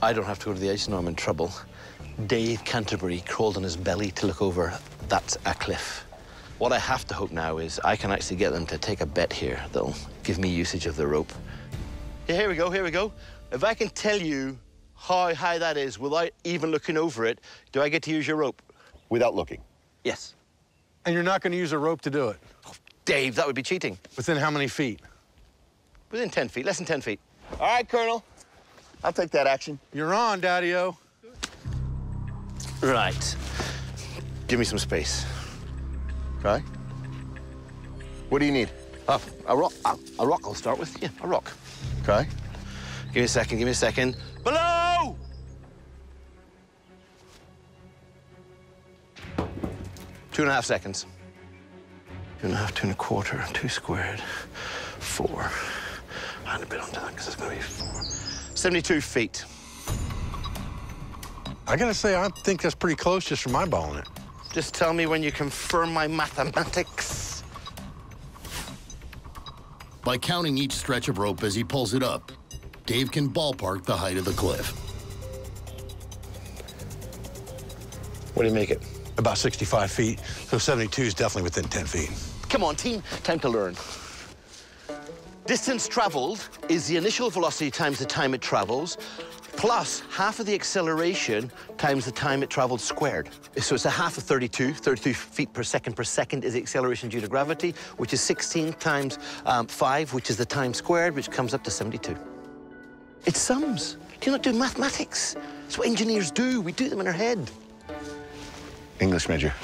I don't have to go to the ice, no, I'm in trouble. Dave Canterbury crawled on his belly to look over. That's a cliff. What I have to hope now is I can actually get them to take a bet here that'll give me usage of the rope. Yeah, here we go, here we go. If I can tell you how high that is without even looking over it, do I get to use your rope? Without looking. Yes. And you're not going to use a rope to do it? Oh, Dave, that would be cheating. Within how many feet? Within 10 feet, less than 10 feet. All right, Colonel. I'll take that action. You're on, Daddy-O. Right. Give me some space. Okay. What do you need? Uh, a rock. Uh, a rock, I'll start with. Yeah, a rock. Okay. Give me a second, give me a second. Below! Two and a half seconds. Two and a half, two and a quarter, two squared, four. And a bit onto that, because it's going to be four. 72 feet. I gotta say, I think that's pretty close just from eyeballing it. Just tell me when you confirm my mathematics. By counting each stretch of rope as he pulls it up, Dave can ballpark the height of the cliff. What do you make it? About 65 feet, so 72 is definitely within 10 feet. Come on, team. Time to learn. Distance traveled is the initial velocity times the time it travels, plus half of the acceleration times the time it traveled squared. So it's a half of 32. 32 feet per second per second is the acceleration due to gravity, which is 16 times um, 5, which is the time squared, which comes up to 72. It sums. Do you not do mathematics? It's what engineers do. We do them in our head. English major.